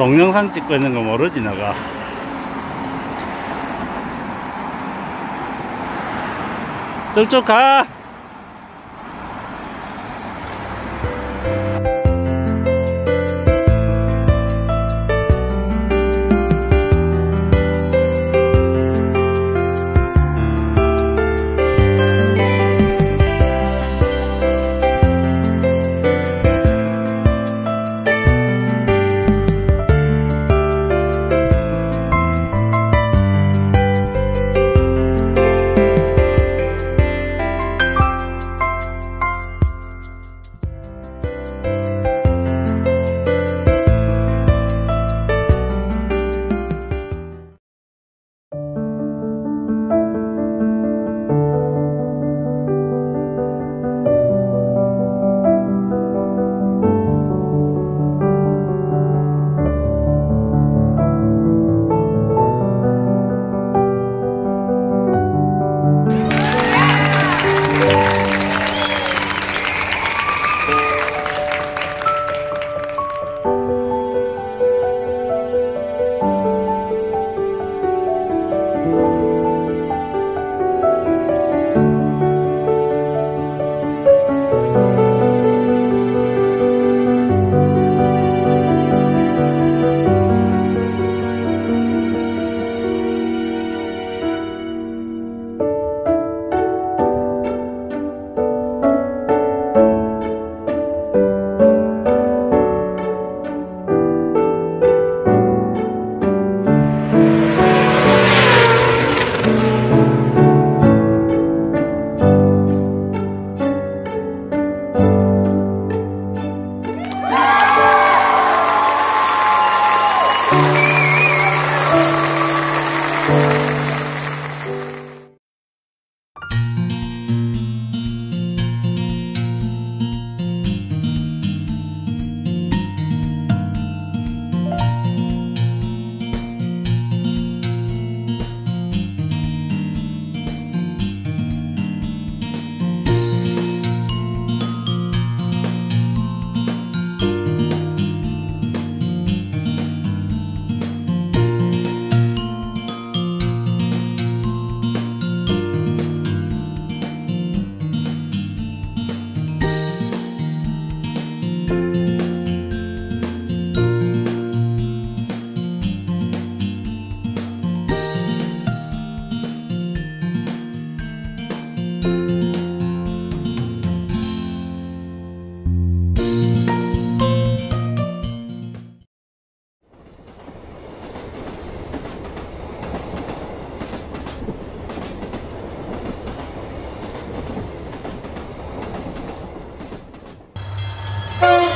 동영상 찍고 있는 거 모르지 너가. 쭉쭉 가 Bye.